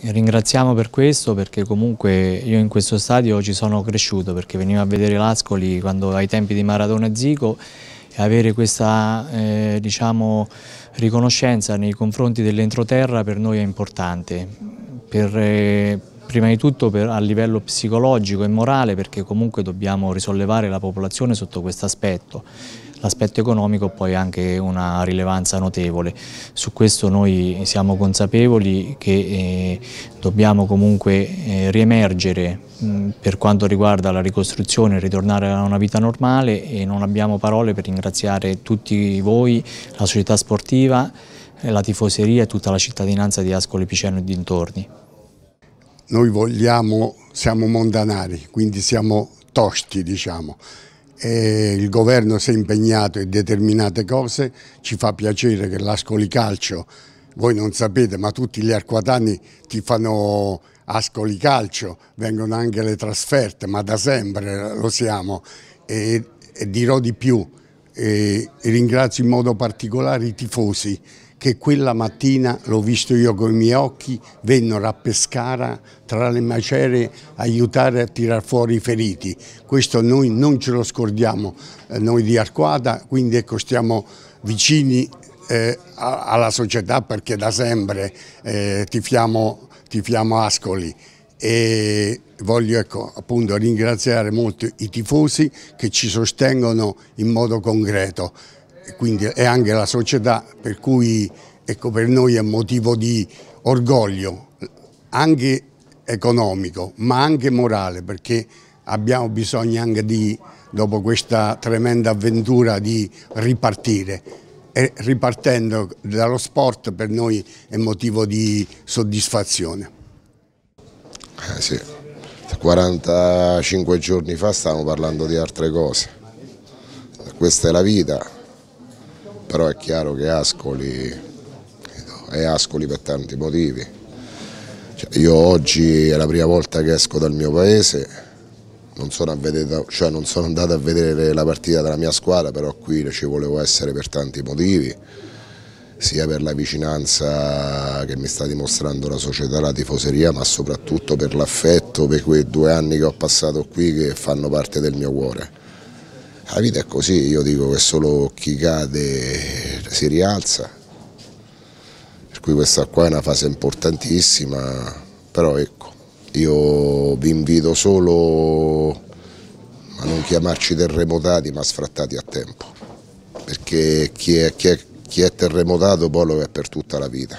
Ringraziamo per questo perché comunque io in questo stadio ci sono cresciuto perché venivo a vedere l'Ascoli quando ai tempi di Maradona Zico e avere questa eh, diciamo, riconoscenza nei confronti dell'entroterra per noi è importante. Per, eh, prima di tutto per, a livello psicologico e morale perché comunque dobbiamo risollevare la popolazione sotto questo aspetto l'aspetto economico poi ha anche una rilevanza notevole. Su questo noi siamo consapevoli che eh, dobbiamo comunque eh, riemergere mh, per quanto riguarda la ricostruzione ritornare a una vita normale e non abbiamo parole per ringraziare tutti voi, la società sportiva, la tifoseria e tutta la cittadinanza di Ascoli Piceno e dintorni. Noi vogliamo, siamo mondanari, quindi siamo tosti diciamo. E il governo si è impegnato in determinate cose, ci fa piacere che l'Ascoli Calcio, voi non sapete ma tutti gli arquatani ti fanno Ascoli Calcio, vengono anche le trasferte ma da sempre lo siamo e, e dirò di più, e, ringrazio in modo particolare i tifosi che quella mattina, l'ho visto io con i miei occhi, vennero a Pescara tra le macerie aiutare a tirar fuori i feriti. Questo noi non ce lo scordiamo, eh, noi di Arquata, quindi ecco stiamo vicini eh, alla società perché da sempre eh, tifiamo, tifiamo Ascoli e voglio ecco, appunto, ringraziare molto i tifosi che ci sostengono in modo concreto quindi è anche la società per cui ecco, per noi è motivo di orgoglio, anche economico ma anche morale perché abbiamo bisogno anche di, dopo questa tremenda avventura, di ripartire. E ripartendo dallo sport per noi è motivo di soddisfazione. Eh sì, 45 giorni fa stavamo parlando di altre cose, questa è la vita, però è chiaro che Ascoli è Ascoli per tanti motivi. Cioè, io oggi è la prima volta che esco dal mio paese, non sono, vedere, cioè non sono andato a vedere la partita della mia squadra, però qui ci volevo essere per tanti motivi, sia per la vicinanza che mi sta dimostrando la società, la tifoseria, ma soprattutto per l'affetto, per quei due anni che ho passato qui che fanno parte del mio cuore. La vita è così, io dico che solo chi cade si rialza, per cui questa qua è una fase importantissima, però ecco, io vi invito solo a non chiamarci terremotati ma sfrattati a tempo, perché chi è, chi è, chi è terremotato poi lo è per tutta la vita.